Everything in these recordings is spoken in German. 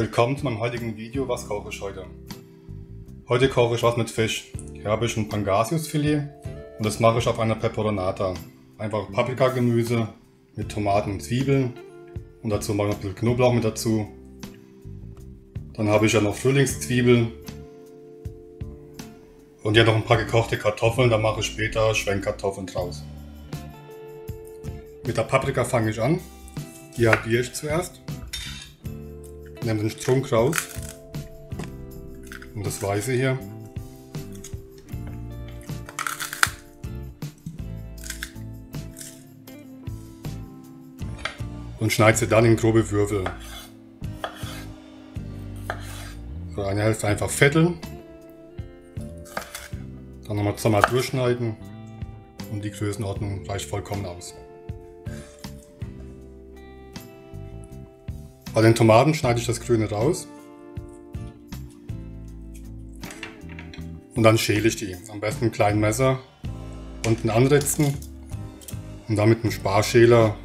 Willkommen zu meinem heutigen Video. Was koche ich heute? Heute koche ich was mit Fisch. Hier habe ich ein Pangasiusfilet und das mache ich auf einer Peperonata. Einfach Paprikagemüse mit Tomaten und Zwiebeln und dazu mache ich noch ein bisschen Knoblauch mit dazu. Dann habe ich ja noch Frühlingszwiebeln und ja noch ein paar gekochte Kartoffeln, da mache ich später Schwenkkartoffeln draus. Mit der Paprika fange ich an. Die halbiere ich zuerst. Nehme den Strunk raus. Und das Weiße hier. Und schneide sie dann in grobe Würfel. So eine Hälfte einfach fetteln. Dann nochmal zweimal durchschneiden. Und die Größenordnung reicht vollkommen aus. Bei den Tomaten schneide ich das Grüne raus. Und dann schäle ich die. Am besten mit einem kleinen Messer unten anritzen und dann mit einem Sparschäler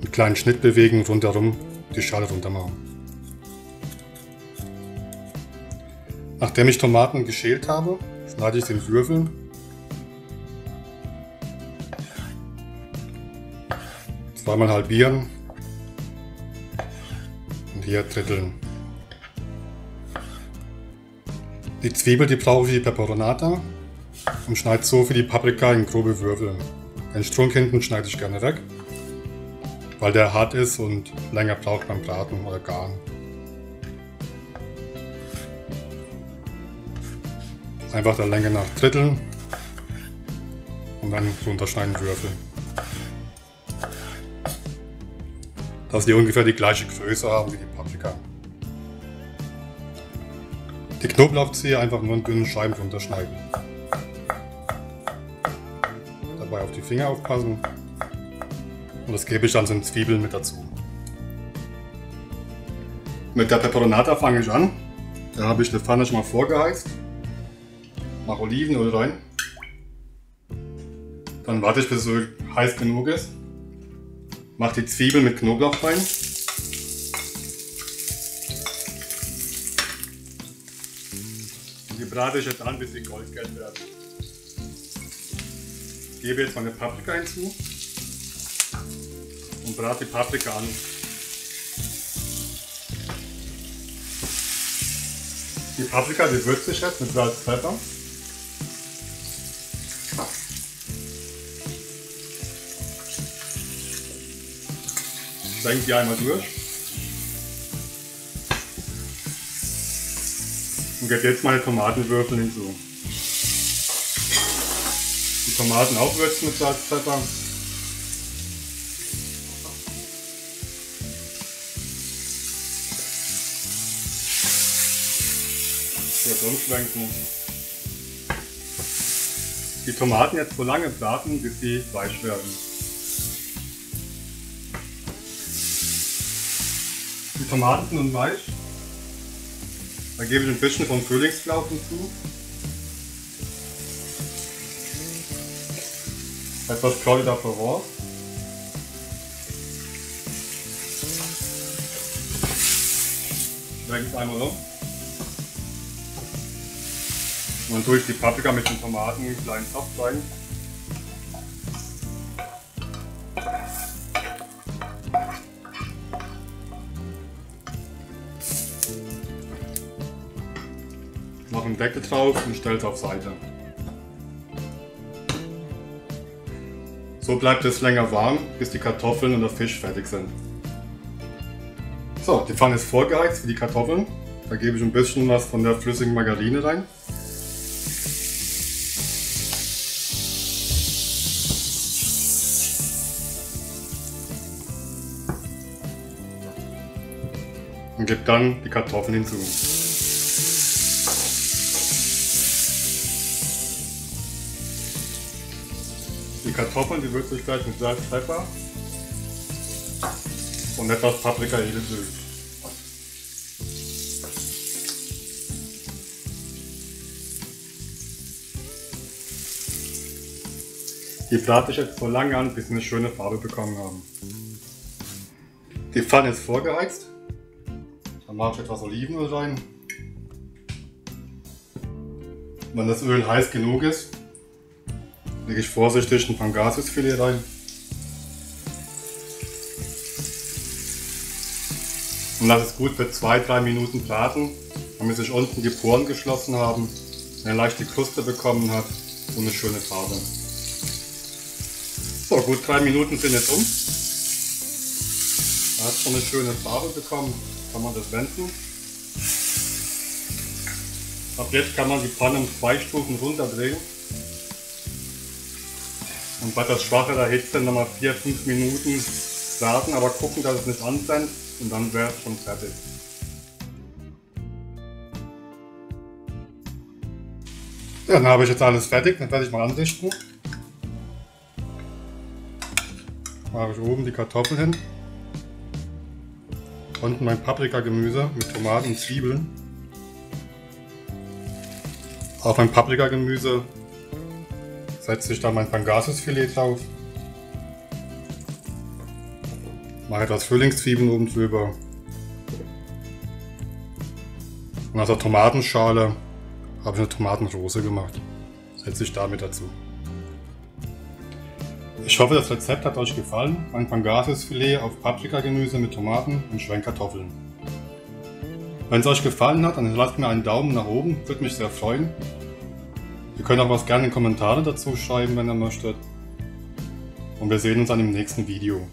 einen kleinen Schnitt bewegen und rundherum die Schale runter machen. Nachdem ich Tomaten geschält habe, schneide ich in Würfel. Zweimal halbieren hier dritteln. Die Zwiebel, die brauche ich für die Peperonata und schneide so für die Paprika in grobe Würfel. Den Strunk hinten schneide ich gerne weg, weil der hart ist und länger braucht beim Braten oder Garen. Einfach der Länge nach dritteln und dann runterschneiden Würfel. Dass die ungefähr die gleiche Größe haben wie die Paprika. Die Knoblauchzehe einfach nur in dünnen Scheiben runterschneiden. Dabei auf die Finger aufpassen. Und das gebe ich dann zu den Zwiebeln mit dazu. Mit der Peperonata fange ich an. Da habe ich eine Pfanne schon mal vorgeheizt. Mache Olivenöl rein. Dann warte ich bis es so heiß genug ist. Mach die Zwiebeln mit Knoblauch rein. Und die brate ich jetzt an, bis sie goldgelb werden. Gebe jetzt meine Paprika hinzu und brate die Paprika an. Die Paprika, die würze ich jetzt mit Salz, Pfeffer. Schwenke die einmal durch. Und gebe jetzt meine Tomatenwürfel hinzu. Die Tomaten auch würzen mit Salz, Pfeffer. Kurz umschwenken. Die Tomaten jetzt so lange braten, bis sie weich werden. Die Tomaten nun weich. Da gebe ich ein bisschen vom Frühlingsblau hinzu. Etwas de Provence. Schwenke es einmal um. Und dann tue ich die Paprika mit den Tomaten in einen kleinen Topf rein. Mach einen Deckel drauf und stell es auf Seite. So bleibt es länger warm, bis die Kartoffeln und der Fisch fertig sind. So, die Pfanne ist vorgeheizt für die Kartoffeln. Da gebe ich ein bisschen was von der flüssigen Margarine rein. Und gebe dann die Kartoffeln hinzu. Die Kartoffeln, die würze ich gleich mit Salz, Pfeffer und etwas Paprika Edelöl. Die brate ich jetzt so lange an, bis sie eine schöne Farbe bekommen haben. Die Pfanne ist vorgeheizt. Dann mache ich etwas Olivenöl rein. Wenn das Öl heiß genug ist, lege ich vorsichtig ein Pangasiusfilet rein. Und lasse es gut für 2-3 Minuten braten, damit sich unten die Poren geschlossen haben, eine leichte Kruste bekommen hat und eine schöne Farbe. So, gut 3 Minuten sind jetzt um. Er hat schon eine schöne Farbe bekommen, kann man das wenden. Ab jetzt kann man die Pfanne um zwei Stufen runterdrehen. Und bei der schwache Hitze nochmal 4-5 Minuten warten, aber gucken, dass es nicht anbrennt und dann wäre es schon fertig. Ja, dann habe ich jetzt alles fertig, dann werde ich mal anrichten. Mache ich oben die Kartoffeln hin. Unten mein Paprikagemüse mit Tomaten und Zwiebeln. Auf mein Paprikagemüse setze ich dann mein Pangasiusfilet drauf. Mache etwas Frühlingszwiebeln oben drüber. Und aus der Tomatenschale habe ich eine Tomatensoße gemacht. Setze ich damit dazu. Ich hoffe, das Rezept hat euch gefallen. Mein Pangasiusfilet auf Paprikagemüse mit Tomaten und Schwenkkartoffeln. Wenn es euch gefallen hat, dann lasst mir einen Daumen nach oben, würde mich sehr freuen. Ihr könnt auch was gerne in Kommentare dazu schreiben, wenn ihr möchtet. Und wir sehen uns dann im nächsten Video.